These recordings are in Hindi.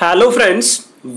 Hello friends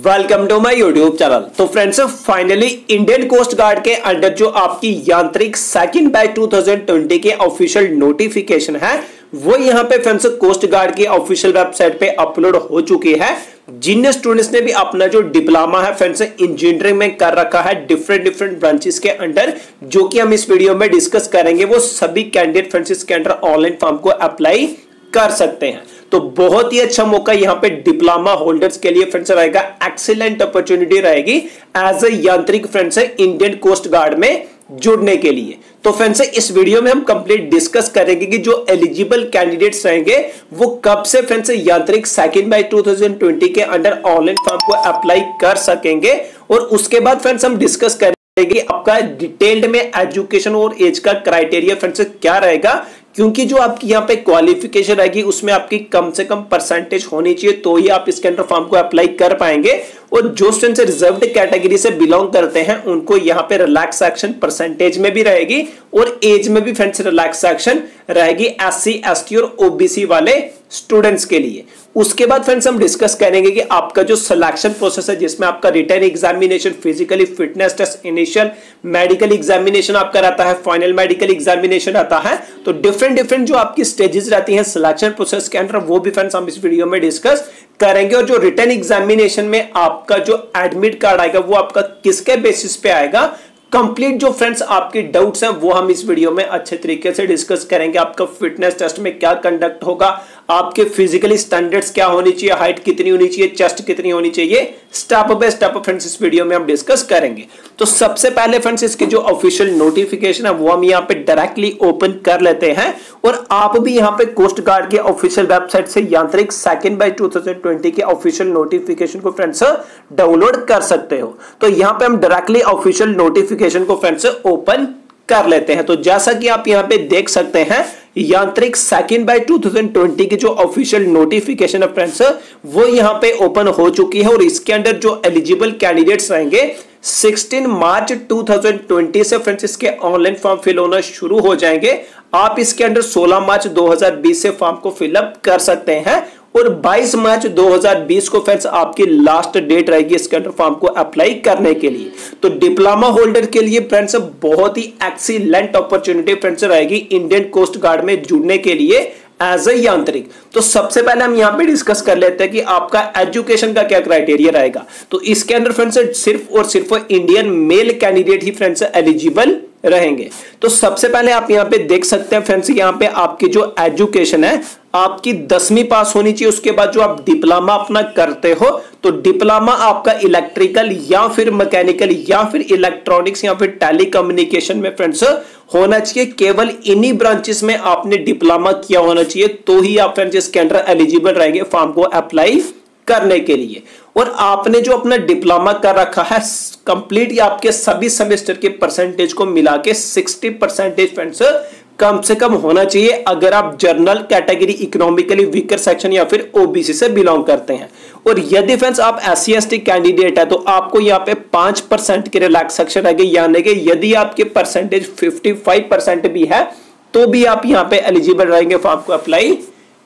welcome to my YouTube channel तो friends finally Indian coast guard के अंडर जो आपकी यांत्रिक सेकंड बैच 2020 के ऑफिशियल नोटिफिकेशन है, वो यहाँ पे फ्रेंड्स कोस्ट गार्ड की ऑफिशियल वेबसाइट पे अपलोड हो चुकी है। जिन स्टूडेंट्स ने भी अपना जो डिप्लोमा है फ्रेंड्स इंजीनियरिंग में कर रखा है डिफरेंट डिफरेंट ब्रांचेस के अंडर जो कि हम इस वीडियो में डिस्कस करेंगे, वो सभी कैंडिडेट फ्रेंड्स इसके अंडर ऑनलाइन फॉर्म को अप्लाई कर सकते हैं। तो बहुत ही अच्छा मौका यहाँ पे डिप्लोमा होल्डर्स के लिए फ्रेंड्स रहेगा। एक्सीलेंट अपॉर्चुनिटी रहेगी एज ए यांत्रिक फ्रेंड्स इंडियन कोस्ट गार्ड में जुड़ने के लिए। तो फ्रेंड्स इस वीडियो में हम कंप्लीट डिस्कस करेंगे कि जो एलिजिबल कैंडिडेट्स रहेंगे, वो कब से फ्रेंड्स यांत्रिक सेकंड बाई 2020 के अंडर ऑनलाइन फॉर्म को अप्लाई कर सकेंगे और उसके बाद फ्रेंड्स हम डिस्कस करेंगे आपका डिटेल्ड में एजुकेशन और एज का क्राइटेरिया फ्रेंड्स क्या रहेगा। क्योंकि जो आपकी यहाँ पे क्वालिफिकेशन आएगी, उसमें आपकी कम से कम परसेंटेज होनी चाहिए तो ही आप इसके अंडर फॉर्म को अप्लाई कर पाएँगे। और जो स्टूडेंट रिज़र्व कैटेगरी से बिलोंग करते हैं, उनको यहाँ पे रिलैक्स एक्शन परसेंटेज में भी रहेगी और एज में भी फ्रेंड्स रिलैक्स एक्शन रहेगी एस सी और ओबीसी वाले स्टूडेंट्स के लिए। उसके बाद फ्रेंड्स हम डिस्कस करेंगे कि आपका जो सिलेक्शन प्रोसेस है, जिसमें आपका written examination physically fitness test initial medical examination आपका रहता है फाइनल मेडिकल एग्जामिनेशन आता है तो डिफरेंट डिफरेंट जो आपकी स्टेजेस रहती हैं सिलेक्शन प्रोसेस के अंदर, वो भी फ्रेंड्स हम इस वीडियो में डिस्कस करेंगे और जो रिटर्न एग्जामिनेशन में आपका जो एडमिट कार्ड आएगा, वो आपका किसके बेसिस पे आएगा? कंप्लीट जो फ्रेंड्स आपके डाउट्स हैं, वो हम इस वीडियो में अच्छे तरीके से डिस्कस करेंगे। आपका फिटनेस टेस्ट में क्या कंडक्ट होगा? आपके फिजिकली स्टैंडर्ड्स क्या होनी चाहिए हाइट कितनी होनी चाहिए चेस्ट कितनी होनी चाहिए स्टेप बाय स्टेप फ्रेंड्स इस वीडियो में हम डिस्कस करेंगे। तो सबसे पहले फ्रेंड्स इसके जो ऑफिशियल नोटिफिकेशन है, वो हम यहाँ पे डायरेक्टली ओपन कर लेते हैं और आप भी यहाँ पे कोस्ट गार्ड के ऑफिशियल वेबसाइट से यांत्रिक सेकेंड बाई टू के ऑफिशियल नोटिफिकेशन को फ्रेंड्स डाउनलोड कर सकते हो। तो यहाँ पे हम डायरेक्टली ऑफिशियल नोटिफिकेशन को फ्रेंड्स ओपन कर लेते हैं। तो जैसा कि आप यहाँ पे देख सकते हैं, यांत्रिक सेकेंड बाय 2020 की जो ऑफिशियल नोटिफिकेशन है फ्रेंड्स वो यहाँ पे ओपन हो चुकी है और इसके अंदर जो एलिजिबल कैंडिडेट्स रहेंगे 16 मार्च 2020 से फ्रेंड्स इसके ऑनलाइन फॉर्म फिल होना शुरू हो जाएँगे। आप इसके अंदर 16 मार्च 2020 से फॉर्म को फिलअप कर सकते हैं और 22 मार्च 2020 को फ्रेंड्स आपकी लास्ट डेट रहेगी इसके अंडर फॉर्म को अप्लाई करने के लिए। तो डिप्लोमा होल्डर के लिए फ्रेंड्स बहुत ही एक्सीलेंट अपॉर्चुनिटी फ्रेंड्स रहेगी इंडियन कोस्ट गार्ड में जुड़ने के लिए एज ए यांत्रिक। तो सबसे पहले हम यहाँ पे डिस्कस कर लेते हैं कि आपका एजुकेशन का क्या क्राइटेरिया रहेगा। तो इसके अंदर फ्रेंड्स सिर्फ़ और सिर्फ़ इंडियन मेल कैंडिडेट ही फ्रेंड्स एलिजिबल रहेंगे। तो सबसे पहले आप यहाँ पे देख सकते हैं फ्रेंड्स, यहाँ पे आपकी जो एजुकेशन है आपकी दसवीं पास होनी चाहिए, उसके बाद जो आप डिप्लोमा अपना करते हो तो डिप्लोमा आपका इलेक्ट्रिकल या फिर मैकेनिकल या फिर इलेक्ट्रॉनिक्स या फिर टेलीकम्युनिकेशन में फ्रेंड्स होना चाहिए। केवल इन्हीं ब्रांचेस में आपने डिप्लोमा किया होना चाहिए तो ही आप फ्रेंड्स इसके अंडर एलिजिबल रहेंगे फॉर्म को अप्लाई करने के लिए। और आपने जो अपना डिप्लोमा कर रखा है कंप्लीट आपके सभी सेमेस्टर के परसेंटेज को मिला के सिक्सटी परसेंटेज फ्रेंड्स कम से कम होना चाहिए अगर आप general category economically weaker section या फिर ओबीसी से बिलोंग करते हैं। और यदि फ्रेंड्स आप एस सी कैंडिडेट है तो आपको यहाँ पे पाँच परसेंट के रिलैक्सेशन रहेगी। यानी कि यदि आपके परसेंटेज फिफ्टी फाइव परसेंट भी है तो भी आप यहाँ पे एलिजिबल रहेंगे फॉर्म को अप्लाई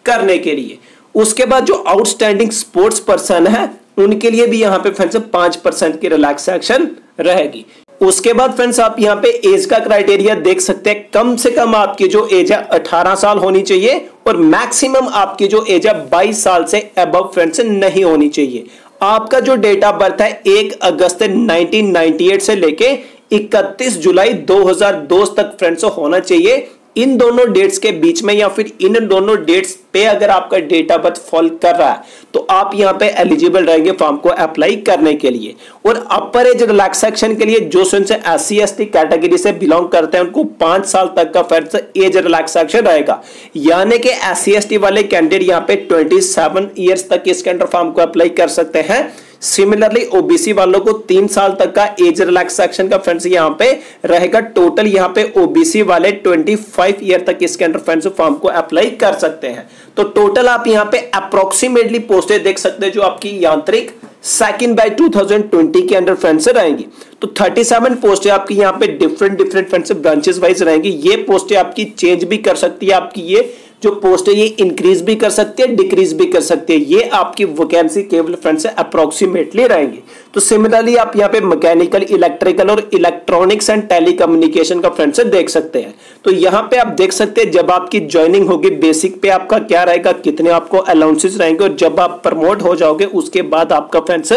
करने के लिए। उसके बाद जो आउटस्टैंडिंग स्पोर्ट्स पर्सन है, उनके लिए भी यहाँ पे फ्रेंड्स पाँच परसेंट की रिलैक्सेशन रहेगी। उसके बाद फ्रेंड्स आप यहाँ पे एज का क्राइटेरिया देख सकते हैं। कम से कम आपकी जो एज है 18 साल होनी चाहिए और मैक्सिमम आपकी जो एज है 22 साल से अब फ्रेंड्स नहीं होनी चाहिए। आपका जो डेट ऑफ़ बर्थ है, एक अगस्त 1998 से लेके 31 जुलाई 2002 तक फ्रेंड्स होना चाहिए। इन दोनों डेट्स के बीच में या फिर इन दोनों डेट्स पे अगर आपका डेट ऑफ़ बर्थ फॉल कर रहा है तो आप यहाँ पे एलिजिबल रहेंगे फॉर्म को अप्लाई करने के लिए। और अपर एज रिलैक्स सेक्शन के लिए जो से एस सी कैटेगरी से बिलोंग करते हैं, उनको पाँच साल तक का फ़र्ज़ एज रिलैक्सेशन रहेगा। यानी कि एस सी एस टी वाले कैंडिडेट यहाँ पे ट्वेंटी सेवन ईयर्स तक इसके अंडर फॉर्म को अप्लाई कर सकते हैं। सिमिलरली ओबीसी वालों को तीन साल तक का एज रिलैक्सेशन का फ्रेंड्स यहाँ पे रहेगा। टोटल यहाँ पे ओबीसी वाले 25 ईयर तक इसके अंडर फ्रेंड्स फॉर्म को अप्लाई कर सकते हैं। तो टोटल आप यहाँ पे अप्रोक्सीमेटली पोस्टें देख सकते हैं जो आपकी यांत्रिक सेकेंड बाय 2020 के अंडर फ्रेंड्स रहेंगी। तो 37 पोस्टें आपकी यहाँ पे different different friends branches wise रहेंगी। ये पोस्टें आपकी चेंज भी कर सकती है आपकी ये, जो पोस्ट है ये इंक्रीज भी कर सकती है डिक्रीज भी कर सकती है। ये आपकी वैकेंसी केवल फ्रेंड्स अप्रोक्सीमेटली रहेंगी। तो सिमिलरली आप यहाँ पे मैकेनिकल इलेक्ट्रिकल और इलेक्ट्रॉनिक्स एंड टेलीकम्युनिकेशन का फ्रेंड्स देख सकते हैं। तो यहाँ पे आप देख सकते हैं, जब आपकी ज्वाइनिंग होगी बेसिक पे आपका क्या रहेगा, कितने आपको अलाउंसेस रहेंगे और जब आप प्रमोट हो जाओगे, उसके बाद आपका फ्रेंड्स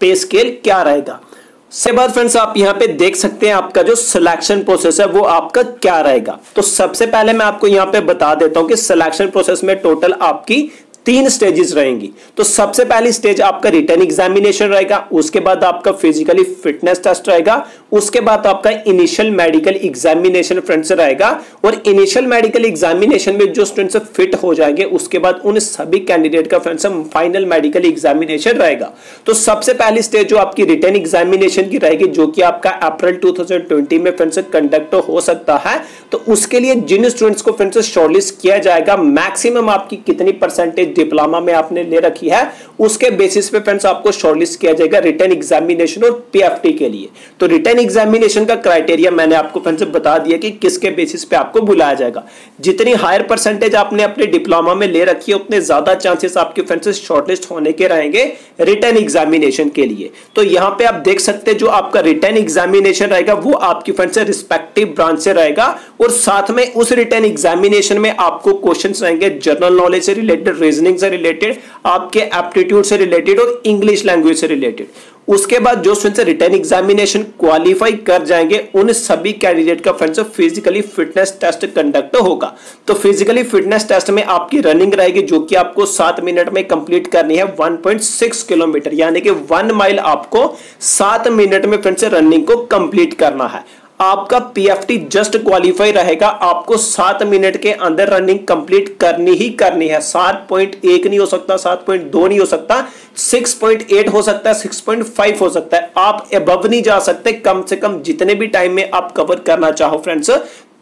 पे स्केल क्या रहेगा। से बाद फ्रेंड्स आप यहाँ पे देख सकते हैं आपका जो सिलेक्शन प्रोसेस है, वो आपका क्या रहेगा। तो सबसे पहले मैं आपको यहाँ पे बता देता हूँ कि सिलेक्शन प्रोसेस में टोटल आपकी तीन स्टेजेस रहेंगी। तो सबसे पहली स्टेज आपका रिटर्न एग्जामिनेशन रहेगा, उसके बाद आपका फिजिकली फिटनेस टेस्ट रहेगा, उसके बाद आपका इनिशियल मेडिकल एग्जामिनेशन फ्रेंड्स रहेगा, और इनिशियल मेडिकल एग्जामिनेशन में जो स्टूडेंट्स फिट हो जाएँगे, उसके बाद उन सभी कैंडिडेट का फ्रेंड्स फाइनल मेडिकल एग्जामिनेशन रहेगा। तो सबसे पहली स्टेज जो आपकी रिटर्न एग्जामिनेशन की रहेगी, जो कि आपका अप्रैल 2020 में फ्रेंड्स कंडक्ट हो सकता है तो उसके लिए जिन स्टूडेंट्स को फ्रेंड्स शॉर्टलिस्ट किया जाएगा मैक्सिमम आपकी कितनी परसेंटेज डिप्लोमा में आपने ले रखी है, उसके बेसिस पे फ्रेंड्स आपको शॉर्टलिस्ट किया जाएगा रिटर्न एग्जामिनेशन और पीएफटी के लिए। तो रिटर्न एग्जामिनेशन का क्राइटेरिया मैंने आपको फ्रेंड्स बता दिया कि किसके बेसिस पे आपको बुलाया जाएगा। जितनी हायर परसेंटेज आपने अपने डिप्लोमा में ले रखी है, उतने ज़्यादा चांसेस आपके फ्रेंड्स शॉर्टलिस्ट होने के रहेंगे रिटर्न एग्जामिनेशन के लिए। तो यहाँ पे आप देख सकते हैं जो आपका रिटर्न एग्जामिनेशन रहेगा, वो आपकी फ्रेंड्स रिस्पेक्टिव ब्रांच से रहेगा और साथ में उस रिटर्न एग्जामिनेशन में आपको क्वेश्चंस रहेंगे जनरल नॉलेज से रिलेटेड रीजनिंग रीजनिंग से रिलेटेड आपके एप्टीट्यूड से रिलेटेड और इंग्लिश लैंग्वेज से रिलेटेड उसके बाद जो स्टूडेंट्स रिटर्न एग्जामिनेशन क्वालिफाई कर जाएँगे, उन सभी कैंडिडेट का friends physically fitness test conduct होगा। तो फिजिकली फिटनेस टेस्ट में आपकी रनिंग रहेगी, जो कि आपको सात मिनट में कंप्लीट करनी है 1.6 किलोमीटर यानी कि वन माइल आपको सात मिनट में फ्रेंड्स रनिंग को कंप्लीट करना है। आपका पीएफटी जस्ट क्वालिफाई रहेगा। आपको सात मिनट के अंदर रनिंग कंप्लीट करनी ही करनी है। सात पॉइंट एक नहीं हो सकता, सात पॉइंट दो नहीं हो सकता सिक्स पॉइंट एट हो सकता है सिक्स पॉइंट फाइव हो सकता है। आप अब नहीं जा सकते। कम से कम जितने भी टाइम में आप कवर करना चाहो फ्रेंड्स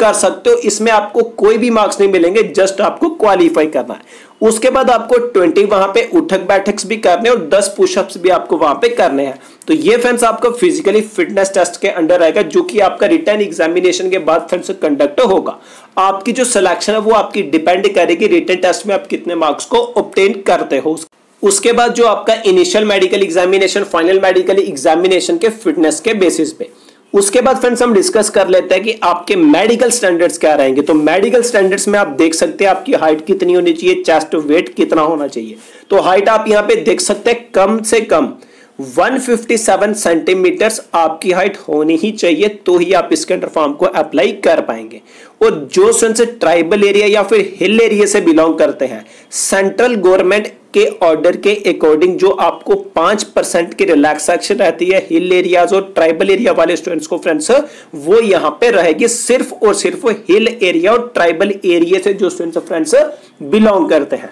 कर सकते हो, इसमें आपको कोई भी मार्क्स नहीं मिलेंगे जस्ट आपको क्वालिफाई करना है। उसके बाद आपको 20 वहाँ पे उठक बैठक भी करने और 10 पुशअप्स भी आपको वहाँ पे करने हैं। तो ये फ्रेंड्स आपका फिजिकली फिटनेस टेस्ट के अंडर रहेगा, जो कि आपका रिटर्न एग्जामिनेशन के बाद फ्रेंड्स कंडक्ट होगा। आपकी जो सिलेक्शन है, वो आपकी डिपेंड करेगी रिटर्न टेस्ट में आप कितने मार्क्स को ऑप्टेन करते हो। उसके बाद जो आपका initial medical examination final medical examination के फिटनेस के बेसिस पे। उसके बाद फ्रेंड्स हम डिस्कस कर लेते हैं कि आपके मेडिकल स्टैंडर्ड्स क्या रहेंगे। तो मेडिकल स्टैंडर्ड्स में आप देख सकते हैं आपकी हाइट कितनी होनी चाहिए चेस्ट वेट कितना होना चाहिए। तो हाइट आप यहाँ पे देख सकते हैं कम से कम 157 सेंटीमीटर्स आपकी हाइट होनी ही चाहिए तो ही आप इसके अंडर फॉर्म को अप्लाई कर पाएँगे। और जो स्टूडेंट्स ट्राइबल एरिया या फिर हिल एरिया से बिलोंग करते हैं सेंट्रल गवर्नमेंट के ऑर्डर के अकॉर्डिंग जो आपको पाँच परसेंट की रिलैक्सेशन रहती है हिल एरियाज़ और ट्राइबल एरिया वाले स्टूडेंट्स को फ्रेंड्स वो यहाँ पे रहेगी सिर्फ़ और सिर्फ़ हिल एरिया और ट्राइबल एरिया से जो स्टूडेंट्स फ्रेंड्स बिलोंग करते हैं।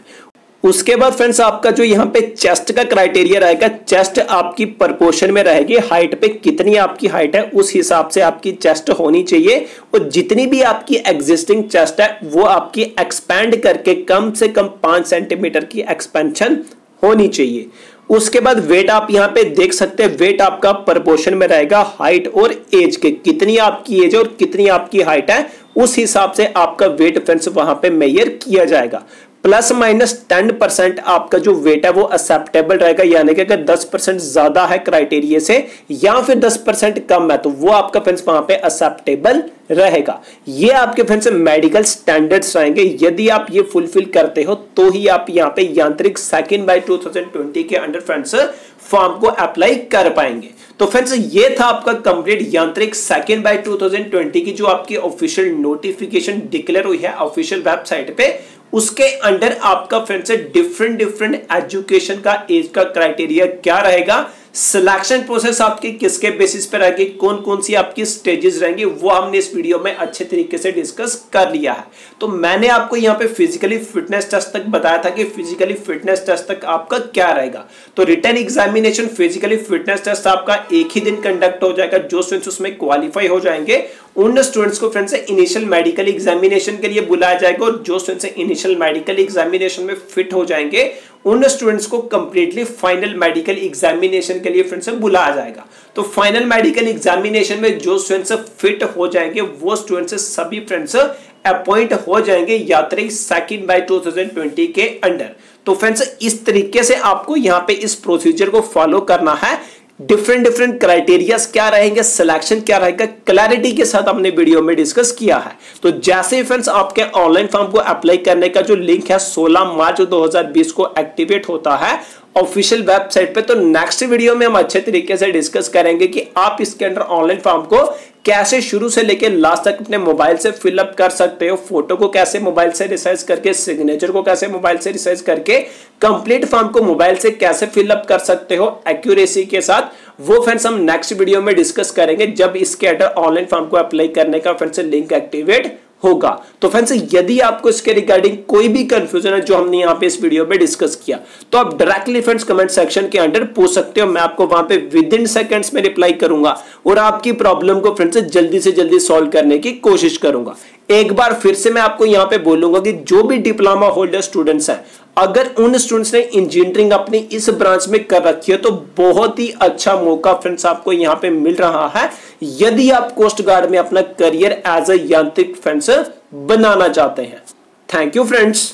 उसके बाद फ्रेंड्स आपका जो यहाँ पे चेस्ट का क्राइटेरिया रहेगा चेस्ट आपकी प्रपोर्शन में रहेगी हाइट पे कितनी आपकी हाइट है, उस हिसाब से आपकी चेस्ट होनी चाहिए। और जितनी भी आपकी एग्जिस्टिंग चेस्ट है, वो आपकी एक्सपैंड करके कम से कम पाँच सेंटीमीटर की एक्सपेंशन होनी चाहिए। उसके बाद वेट आप यहाँ पे देख सकते हैं वेट आपका प्रपोर्शन में रहेगा हाइट और एज के, कितनी आपकी एज और कितनी आपकी हाइट है, उस हिसाब से आपका वेट फ्रेंड्स वहाँ पे मेयर किया जाएगा। प्लस माइनस टेन परसेंट आपका जो वेट है वो एक्सेप्टेबल रहेगा, यानी कि अगर दस परसेंट ज़्यादा है क्राइटेरिया से, या फिर दस परसेंट कम है तो वो आपका फ्रेंड्स वहाँ पे एक्सेप्टेबल रहेगा। ये आपके फ्रेंड्स मेडिकल स्टैंडर्ड्स रहेंगे यदि आप ये फुलफिल करते हो तो ही आप यहाँ पे यांत्रिक सेकेंड बाई टू के अंडर फ्रेंड्स फॉर्म को अप्लाई कर पाएँगे। तो फ्रेंड्स ये था आपका कंप्लीट यांत्रिक सेकेंड बाय 2020 की जो आपकी ऑफिशियल नोटिफिकेशन डिक्लेयर हुई है ऑफिशियल वेबसाइट पे। उसके अंडर आपका फ्रेंड्स डिफरेंट डिफरेंट एजुकेशन का एज का क्राइटेरिया क्या रहेगा? सिलेक्शन प्रोसेस आपकी किसके बेसिस पर रहेगी? कौन कौन सी आपकी स्टेजेस रहेंगी? वो हमने इस वीडियो में अच्छे तरीके से डिस्कस कर लिया है। तो मैंने आपको यहाँ पे फिजिकली फिटनेस टेस्ट तक बताया था कि फिजिकली फिटनेस टेस्ट तक आपका क्या रहेगा। तो written examination physically fitness test आपका एक ही दिन कंडक्ट हो जाएगा। जो स्टूडेंट्स उसमें क्वालिफाई हो जाएँगे उन स्टूडेंट्स को फ्रेंड्स इनिशियल मेडिकल एग्जामिनेशन के लिए बुलाया जाएगा और जो स्टूडेंट्स इनिशियल मेडिकल एग्जामिनेशन में फिट हो जाएँगे, उन स्टूडेंट्स को कंप्लीटली फाइनल मेडिकल एग्जामिनेशन के लिए फ्रेंड्स बुलाया जाएगा। तो फाइनल मेडिकल एग्जामिनेशन में जो स्टूडेंट्स फिट हो जाएँगे, वो स्टूडेंट्स सभी फ्रेंड्स अपॉइंट हो जाएँगे यात्री सेकंड बाय 2020 के अंडर तो फ्रेंड्स इस तरीके से आपको यहाँ पे इस प्रोसीजर को फॉलो करना है डिफरेंट डिफरेंट क्राइटेरियाज क्या रहेंगे? सिलेक्शन क्या रहेगा? क्लैरिटी के साथ हमने वीडियो में डिस्कस किया है। तो जैसे फ्रेंड्स आपके ऑनलाइन फॉर्म को अप्लाई करने का जो लिंक है 16 मार्च 2020 को एक्टिवेट होता है ऑफिशियल वेबसाइट पे तो नेक्स्ट वीडियो में हम अच्छे तरीके से डिस्कस करेंगे कि आप इसके अंदर ऑनलाइन फॉर्म को कैसे शुरू से लेके लास्ट तक अपने मोबाइल से फिलअप कर सकते हो? फ़ोटो को कैसे मोबाइल से रिसर्च करके सिग्नेचर को कैसे मोबाइल से रिसर्च करके कंप्लीट फॉर्म को मोबाइल से कैसे फिलअप कर सकते हो? एक्यूरेसी के साथ वो फ्रेंड्स हम नेक्स्ट वीडियो में डिस्कस करेंगे जब इसके अंडर ऑनलाइन फॉर्म को अप्लाई करने का फ्रेंड्स लिंक एक्टिवेट होगा। तो फ्रेंड्स यदि आपको इसके रिगार्डिंग कोई भी कंफ्यूजन है जो हमने यहाँ पे इस वीडियो में डिस्कस किया तो आप डायरेक्टली फ्रेंड्स कमेंट सेक्शन के अंडर पूछ सकते हो। मैं आपको वहाँ पे विद इन सेकेंड्स में रिप्लाई करूँगा और आपकी प्रॉब्लम को फ्रेंड्स जल्दी से जल्दी सॉल्व करने की कोशिश करूँगा। एक बार फिर से मैं आपको यहाँ पे बोलूँगा कि जो भी डिप्लोमा होल्डर स्टूडेंट्स हैं, अगर उन स्टूडेंट्स ने इंजीनियरिंग अपनी इस ब्रांच में कर रखी है तो बहुत ही अच्छा मौका फ्रेंड्स आपको यहाँ पे मिल रहा है। यदि आप कोस्ट गार्ड में अपना करियर एज अ यांत्रिक फ्रेंड्स बनाना चाहते हैं। Thank you friends